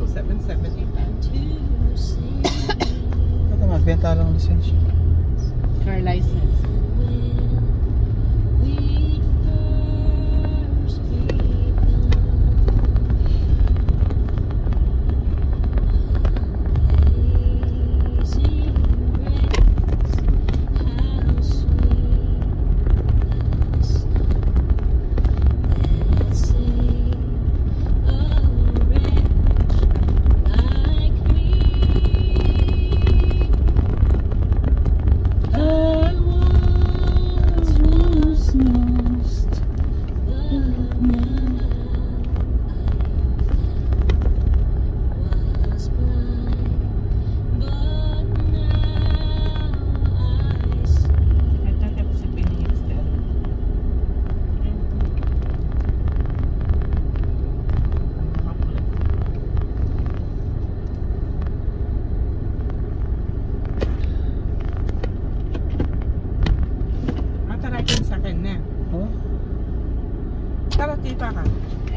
to 770. Ito, magbenta lang lisensya. Car license.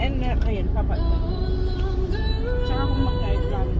And meron kayo, papat. Tsaka kung mag-guide namin.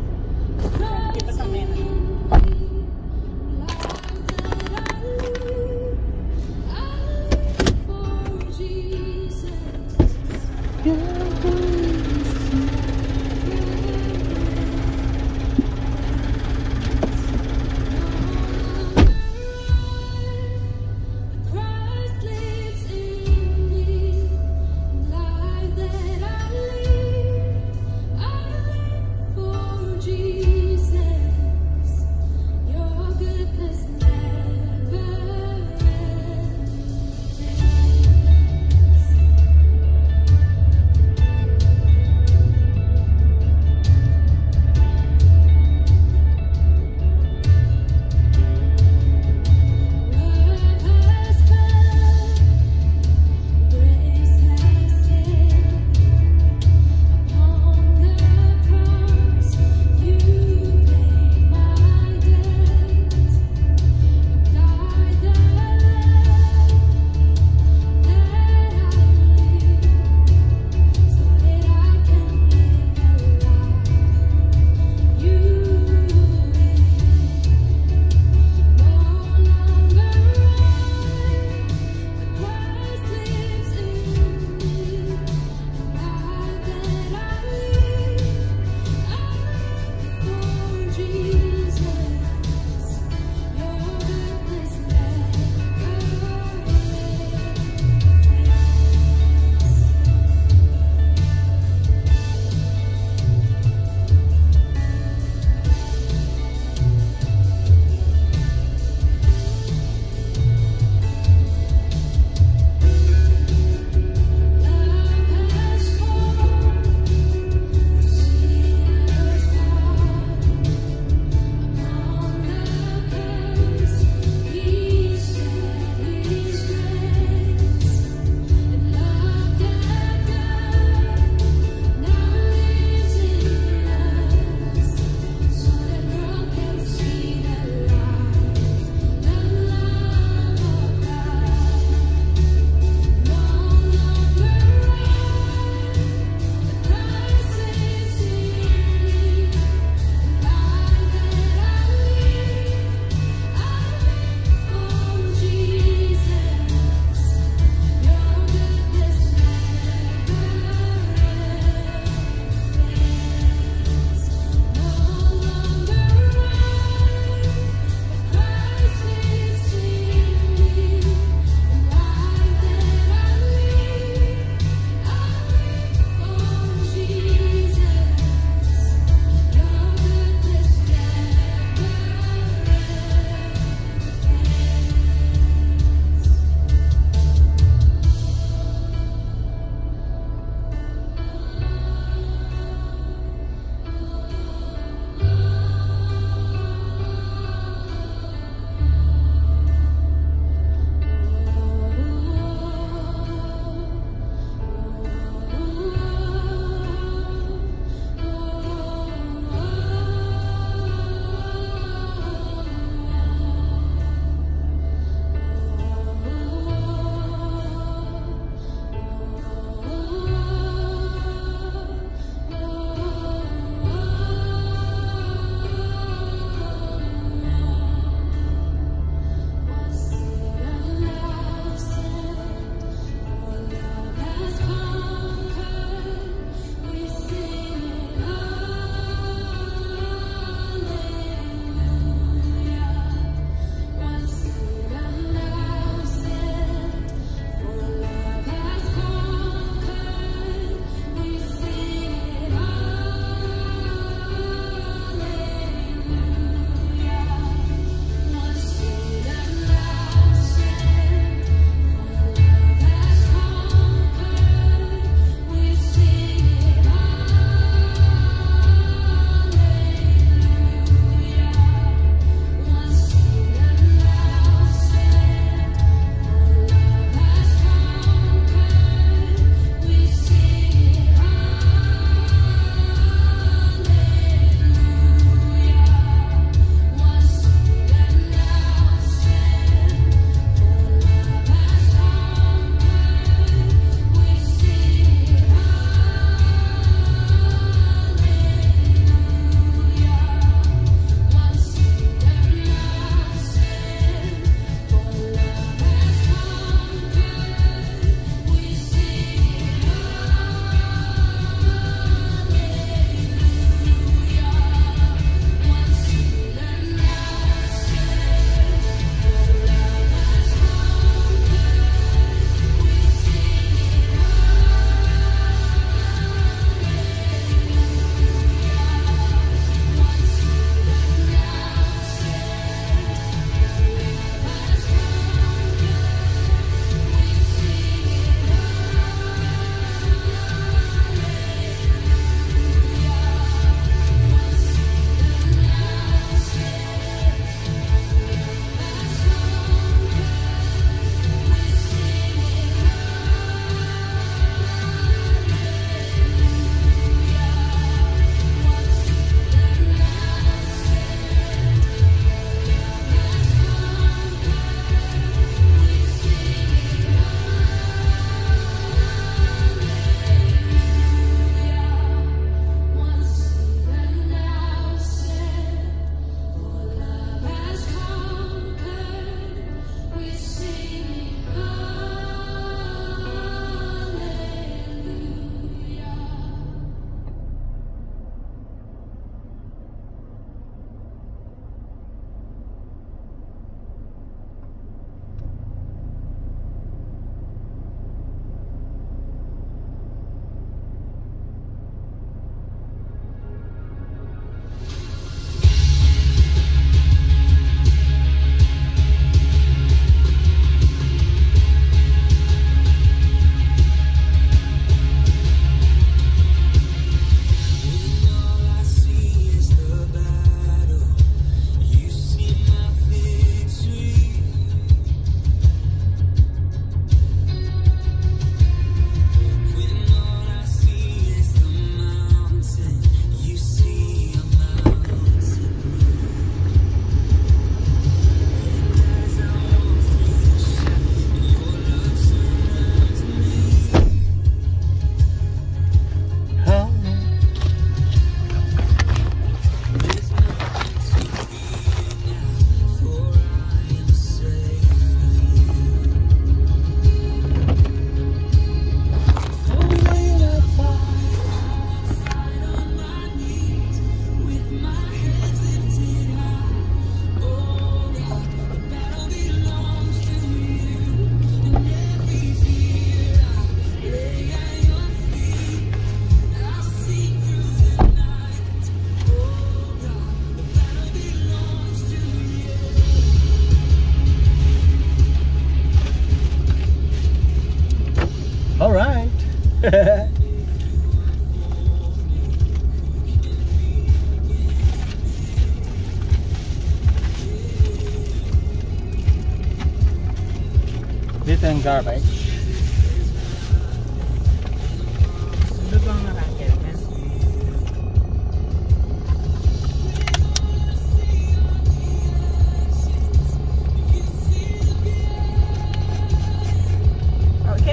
this ain't garbage.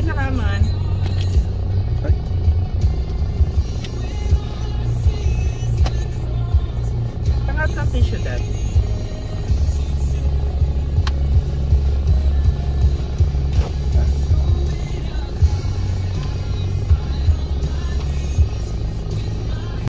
Kenapa oh, man?